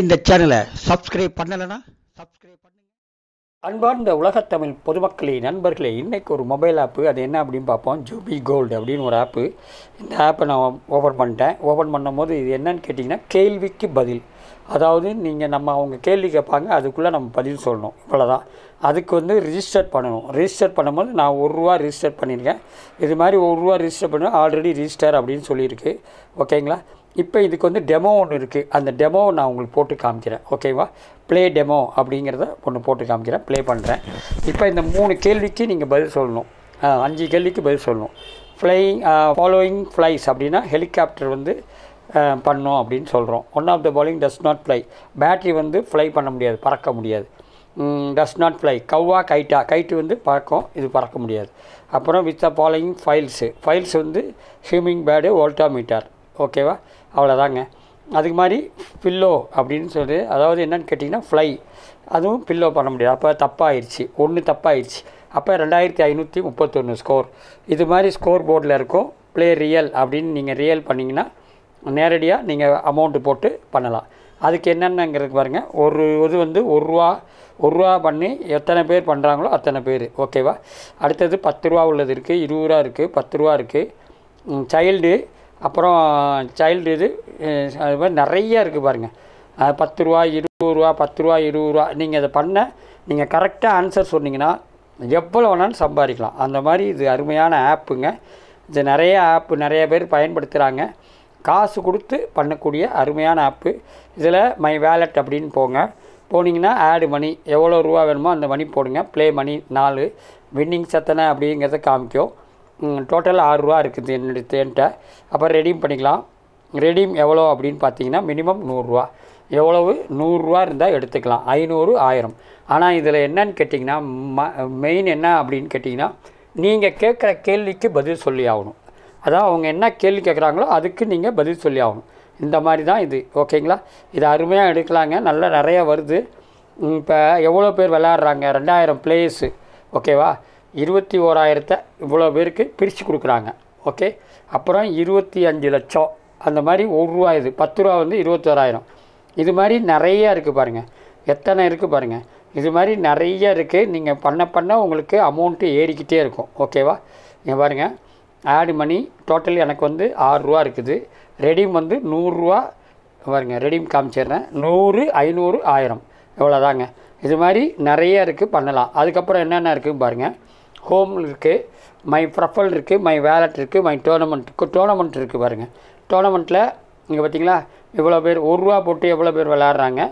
இந்த சேனலை சப்ஸ்கிரைப் பண்ணலைன்னா சப்ஸ்கிரைப் பண்ணுங்க. அன்பார்ந்த உலகத்தமிழ் பொதுமக்களே நண்பர்களே இன்றைக்கு ஒரு மொபைல் ஆப்பு அது என்ன அப்படின்னு பார்ப்போம். ஜூபி கோல்டு அப்படின்னு ஒரு ஆப்பு இந்த ஆப்பை நான் ஓப்பன் பண்ணிட்டேன். ஓப்பன் பண்ணும்போது இது என்னன்னு கேட்டிங்கன்னா கேள்விக்கு பதில். அதாவது நீங்கள் நம்ம அவங்க கேள்வி கேட்பாங்க அதுக்குள்ளே நம்ம பதில் சொல்லணும். இவ்வளோதான் அதுக்கு வந்து ரிஜிஸ்டர் பண்ணணும். ரிஜிஸ்டர் பண்ணும்போது நான் ஒரு ரூபா ரிஜிஸ்டர் பண்ணியிருக்கேன். இது மாதிரி ஒரு ரூபா ரிஜிஸ்டர் பண்ண ஆல்ரெடி ரிஜிஸ்டர் அப்படின்னு சொல்லியிருக்கு. ஓகேங்களா இப்போ இதுக்கு வந்து டெமோ ஒன்று இருக்குது அந்த டெமோ நான் உங்களுக்கு போட்டு காமிக்கிறேன். ஓகேவா ப்ளே டெமோ அப்படிங்கிறத ஒன்று போட்டு காமிக்கிறேன். ப்ளே பண்ணுறேன் இப்போ இந்த மூணு கேள்விக்கு நீங்கள் பதில் சொல்லணும். அஞ்சு கேள்விக்கு பதில் சொல்லணும். ஃப்ளைங் ஃபாலோயிங் ஃப்ளைஸ் அப்படின்னா ஹெலிகாப்டர் வந்து பண்ணோம் அப்படின்னு சொல்கிறோம் one of the following does not fly battery வந்து ஃப்ளை பண்ண முடியாது பறக்க முடியாது. டஸ் நாட் ஃப்ளை கவ்வா கைட்டா. கைட்டு வந்து பறக்கும் இது பறக்க முடியாது. அப்புறம் with the following flies flies வந்து ஸ்விம்மிங் பேடு ஓல்டாமீட்டர் ஓகேவா? அவ்வளோதாங்க அதுக்கு மாதிரி பில்லோ அப்படின்னு சொல்லி அதாவது என்னன்னு கேட்டிங்கன்னா ஃப்ளை அதுவும் பில்லோ பண்ண முடியாது. அப்போ தப்பாயிருச்சு. ஒன்று தப்பாயிருச்சு. அப்போ ரெண்டாயிரத்தி ஐநூற்றி முப்பத்தொன்று ஸ்கோர் இது மாதிரி ஸ்கோர் போர்டில் இருக்கும். ப்ளே ரியல் அப்படின்னு நீங்கள் ரியல் பண்ணிங்கன்னா நேரடியாக நீங்கள் அமௌண்ட்டு போட்டு பண்ணலாம். அதுக்கு என்னென்னங்கிறது பாருங்கள் ஒரு இது வந்து ஒரு ரூபா ஒரு ரூபா பண்ணி எத்தனை பேர் பண்ணுறாங்களோ அத்தனை பேர். ஓகேவா? அடுத்தது பத்து ரூபா உள்ளது இருக்குது இருபது ரூபா இருக்குது பத்து ரூபா இருக்குது சைல்டு அப்புறம் சைல்டு இது அது மாதிரி நிறைய இருக்குது பாருங்கள் பத்து ரூபா இருபது ரூபா பத்து ரூபா இருபது ரூபா நீங்கள் அதை பண்ண நீங்கள் கரெக்டாக ஆன்சர் சொன்னீங்கன்னா எவ்வளோ வேணாலும் சம்பாதிக்கலாம். அந்த மாதிரி இது அருமையான ஆப்புங்க இது நிறைய ஆப்பு நிறைய பேர் பயன்படுத்துகிறாங்க காசு கொடுத்து பண்ணக்கூடிய அருமையான ஆப்பு இதில் மை வேலட் அப்படின்னு போங்க. போனீங்கன்னா ஆடு மணி எவ்வளோ ரூபா வேணுமோ அந்த மணி போடுங்க. ப்ளே மணி நாலு. வின்னிங் சத்தனை அப்படிங்கிறத காமிக்கும். டோட்டல் ஆறுரூவா இருக்குது என்னுடைய தேன்ட்ட. அப்புறம் ரெடீம் பண்ணிக்கலாம். ரெடீம் எவ்வளோ அப்படின்னு பார்த்தீங்கன்னா மினிமம் நூறுரூவா எவ்வளவு? நூறுரூவா இருந்தால் எடுத்துக்கலாம். ஐநூறு ஆயிரம். ஆனால் இதில் என்னன்னு கேட்டிங்கன்னா ம மெயின் என்ன அப்படின்னு கேட்டிங்கன்னா நீங்கள் கேட்குற கேள்விக்கு பதில் சொல்லி ஆகணும். அதான் அவங்க என்ன கேள்வி கேட்குறாங்களோ அதுக்கு நீங்கள் பதில் சொல்லி ஆகணும். இந்த மாதிரி தான் இது. ஓகேங்களா? இது அருமையாக எடுக்கலாங்க. நல்லா நிறையா வருது. இப்போ எவ்வளோ பேர் விளையாடுறாங்க? ரெண்டாயிரம் பிளேயர்ஸு ஓகேவா? இருபத்தி ஓராயிரத்தை இவ்வளோ பேருக்கு பிரித்து கொடுக்குறாங்க. ஓகே? அப்புறம் இருபத்தி அஞ்சு லட்சம். அந்த மாதிரி ஒரு ரூபா இது. பத்து ரூபா வந்து இருபத்தோராயிரம் இது மாதிரி நிறையா இருக்குது பாருங்கள் எத்தனை இருக்குது பாருங்கள் இது மாதிரி நிறைய இருக்குது நீங்கள் பண்ண பண்ண உங்களுக்கு அமௌண்ட்டு ஏறிக்கிட்டே இருக்கும். ஓகேவா? நீங்கள் பாருங்கள் ஆடு மணி டோட்டல் எனக்கு வந்து ஆறுரூவா இருக்குது. ரெடீம் வந்து நூறுரூவா பாருங்க ரெடீம் காமிச்சிடுறேன். நூறு ஐநூறு ஆயிரம். இவ்வளோதாங்க இது மாதிரி நிறைய இருக்குது பண்ணலாம். அதுக்கப்புறம் என்னென்ன இருக்குதுன்னு பாருங்கள் ஹோம் இருக்குது மை ப்ரொஃபைல் இருக்குது மை வேலட் இருக்குது மை டோர்னமெண்ட் டோர்னமெண்ட் இருக்குது பாருங்கள் டோர்னமெண்ட்டில் இங்கே பார்த்தீங்களா இவ்வளோ பேர் ஒரு ரூபா போட்டு எவ்வளோ பேர் விளாட்றாங்க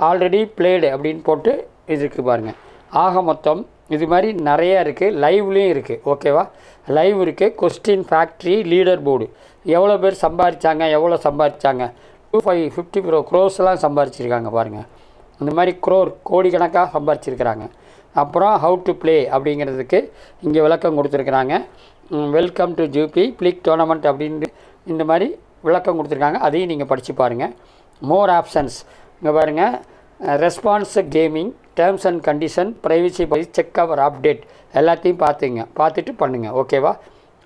ஆல்ரெடி பிளேடு அப்படின்னு போட்டு இது இருக்குது பாருங்கள் ஆக மொத்தம் இது மாதிரி நிறைய இருக்குது லைவ்லேயும் இருக்குது ஓகேவா லைவ் இருக்குது கொஸ்டின் ஃபேக்ட்ரி லீடர் போர்டு எவ்வளோ பேர் சம்பாதிச்சாங்க எவ்வளோ சம்பாதிச்சாங்க டூ ஃபைவ் ஃபிஃப்டி ப்ரோ க்ரோஸ்லாம் சம்பாதிச்சிருக்காங்க பாருங்கள் இந்த மாதிரி க்ரோர் கோடிக்கணக்காக சம்பாதிச்சிருக்கிறாங்க அப்புறம் ஹவு டு ப்ளே அப்படிங்கிறதுக்கு இங்கே விளக்கம் கொடுத்துருக்குறாங்க. வெல்கம் டு ஜூபி பிளிக் டோர்னமெண்ட் அப்படின்னு இந்த மாதிரி விளக்கம் கொடுத்துருக்காங்க. அதையும் நீங்கள் படித்து பாருங்கள் மோர் ஆப்ஷன்ஸ் இங்கே பாருங்கள் response gaming terms and condition privacy பற்றி செக் அவர் அப்டேட் எல்லாத்தையும் பார்த்துங்க. பார்த்துட்டு பண்ணுங்கள் ஓகேவா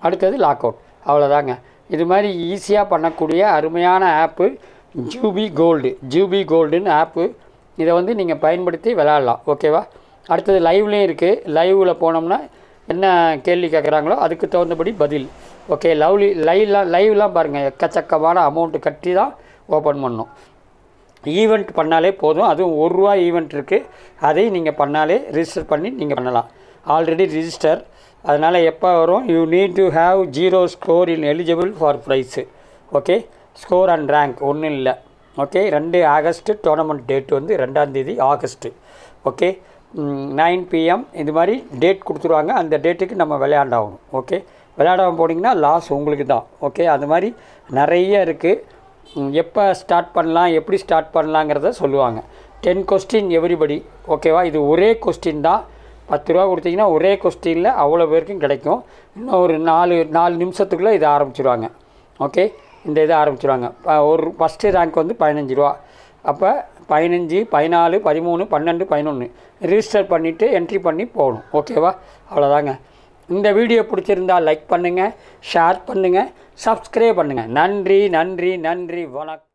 அடுத்தது லாக் அவுட் அவ்வளோதாங்க இது மாதிரி ஈஸியாக பண்ணக்கூடிய அருமையான ஆப்பு ஜூபி கோல்டு ஜூபி கோல்டுன்னு ஆப்பு இதை வந்து நீங்கள் பயன்படுத்தி விளாட்லாம் ஓகேவா அடுத்தது லைவ்லேயும் இருக்குது லைவில் போனோம்னா என்ன கேள்வி கேட்குறாங்களோ அதுக்கு தகுந்தபடி பதில். ஓகே லவ்லி லைவ்லாம் லைவ்லாம் பாருங்கள் எக்கச்சக்கமான அமௌண்ட்டு கட்டி தான் ஓப்பன் பண்ணணும். ஈவெண்ட் பண்ணாலே போதும். அதுவும் ஒரு ரூபா ஈவெண்ட் இருக்குது அதையும் நீங்கள் பண்ணாலே ரிஜிஸ்டர் பண்ணி நீங்கள் பண்ணலாம். ஆல்ரெடி ரிஜிஸ்டர் அதனால் எப்போ வரும்? You need to have zero score in eligible for prize okay score and rank ஒன்றும் இல்லை. ஓகே ரெண்டு ஆகஸ்ட்டு டோர்னமெண்ட் டேட் வந்து ரெண்டாந்தேதி ஆகஸ்ட்டு ஓகே நைன் பிஎம் இது மாதிரி டேட் கொடுத்துருவாங்க. அந்த டேட்டுக்கு நம்ம விளையாண்டாகணும். ஓகே விளையாடாமல் போனீங்கன்னா லாஸ் உங்களுக்கு தான். ஓகே அது மாதிரி நிறைய இருக்குது எப்போ ஸ்டார்ட் பண்ணலாம் எப்படி ஸ்டார்ட் பண்ணலாங்கிறத சொல்லுவாங்க. டென் கொஸ்டின் எவ்ரிபடி ஓகேவா இது ஒரே கொஸ்டின் தான். பத்து ரூபா கொடுத்தீங்கன்னா ஒரே கொஸ்டினில் அவ்வளோ பேருக்கும் கிடைக்கும். இன்னும் ஒரு நாலு நாலு நிமிஷத்துக்குள்ளே இதை ஆரம்பிச்சிருவாங்க. ஓகே இந்த இதை ஆரம்பிச்சிருவாங்க. ஒரு ஃபஸ்ட்டு ரேங்க் வந்து பதினஞ்சு ரூபா. அப்போ பதினஞ்சு பதினாலு பதிமூணு பன்னெண்டு பதினொன்று ரிஜிஸ்டர் பண்ணிவிட்டு என்ட்ரி பண்ணி போகணும். ஓகேவா அவ்வளோதாங்க இந்த வீடியோ பிடிச்சிருந்தா லைக் பண்ணுங்கள் ஷேர் பண்ணுங்கள் சப்ஸ்கிரைப் பண்ணுங்கள் நன்றி நன்றி நன்றி. வணக்கம்.